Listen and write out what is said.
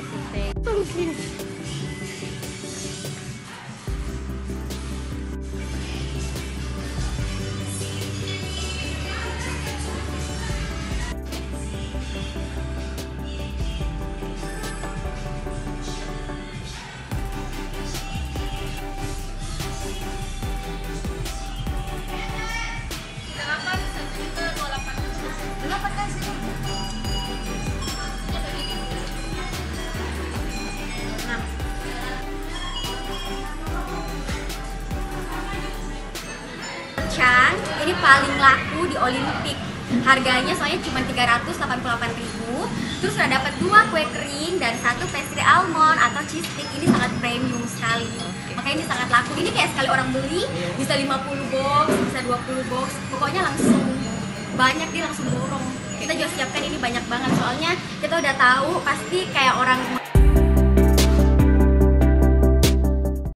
follow us on ini paling laku di Olimpik. Harganya soalnya cuma 388.000 terus udah dapat dua kue kering dan satu pastry almond atau cheese stick. Ini sangat premium sekali. Makanya ini sangat laku. Ini kayak sekali orang beli bisa 50 box bisa 20 box. Pokoknya langsung banyak dia langsung borong. Kita juga siapkan. Ini banyak banget. Soalnya kita udah tahu pasti kayak orang